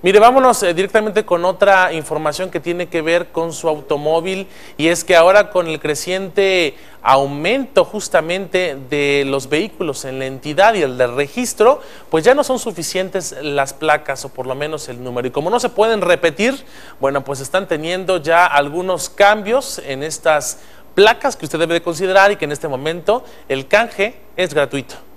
Mire, vámonos eh, directamente con otra información que tiene que ver con su automóvil y es que ahora con el creciente aumento justamente de los vehículos en la entidad y el del registro, pues ya no son suficientes las placas o por lo menos el número. Y como no se pueden repetir, bueno, pues están teniendo ya algunos cambios en estas placas que usted debe de considerar y que en este momento el canje es gratuito.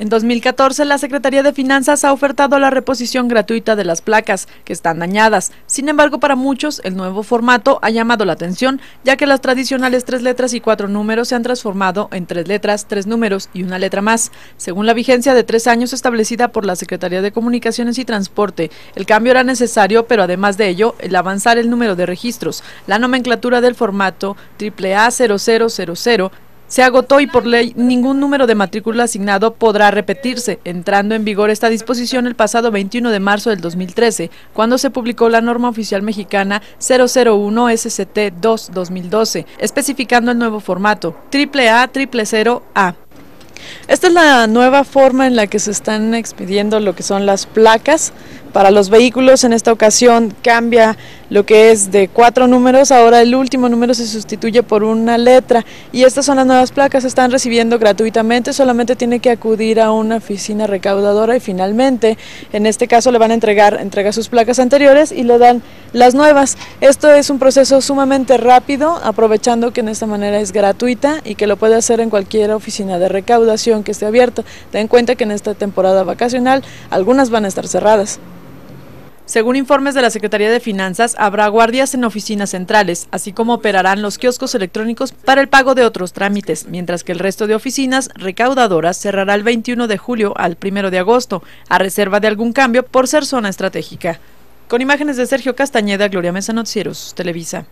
En 2014, la Secretaría de Finanzas ha ofertado la reposición gratuita de las placas que están dañadas. Sin embargo, para muchos, el nuevo formato ha llamado la atención, ya que las tradicionales tres letras y cuatro números se han transformado en tres letras, tres números y una letra más. Según la vigencia de tres años establecida por la Secretaría de Comunicaciones y Transporte, el cambio era necesario, pero además de ello, el avanzar el número de registros, la nomenclatura del formato AAA0000 se agotó y por ley ningún número de matrícula asignado podrá repetirse, entrando en vigor esta disposición el pasado 21 de marzo del 2013, cuando se publicó la norma oficial mexicana 001 SCT 2 2012, especificando el nuevo formato AAA 000A. Esta es la nueva forma en la que se están expidiendo lo que son las placas para los vehículos. En esta ocasión cambia lo que es de cuatro números, ahora el último número se sustituye por una letra y estas son las nuevas placas, se están recibiendo gratuitamente, solamente tiene que acudir a una oficina recaudadora y finalmente en este caso le van a entregar, entrega sus placas anteriores y le dan las nuevas. Esto es un proceso sumamente rápido, aprovechando que en esta manera es gratuita y que lo puede hacer en cualquier oficina de recaudación que esté abierta. Ten en cuenta que en esta temporada vacacional algunas van a estar cerradas. Según informes de la Secretaría de Finanzas, habrá guardias en oficinas centrales, así como operarán los kioscos electrónicos para el pago de otros trámites, mientras que el resto de oficinas recaudadoras cerrará el 21 de julio al 1 de agosto, a reserva de algún cambio por ser zona estratégica. Con imágenes de Sergio Castañeda, Gloria Mesa Noticieros, Televisa.